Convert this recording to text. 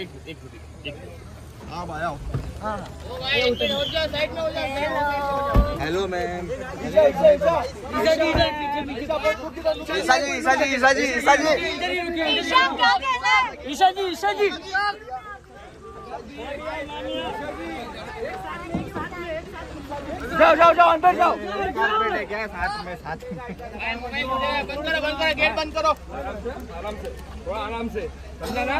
एक एक एक हाँ भाई हो। हेलो मैम ईशा जी ईशा जी ईशा जी ईशा जी ईशा जी ईशा जी जाओ जाओ जाओ अंदर जाओ। क्या साथ में साथ में बंद करो बंद करो गेट बंद करो। आराम से थोड़ा आराम से। समझा ना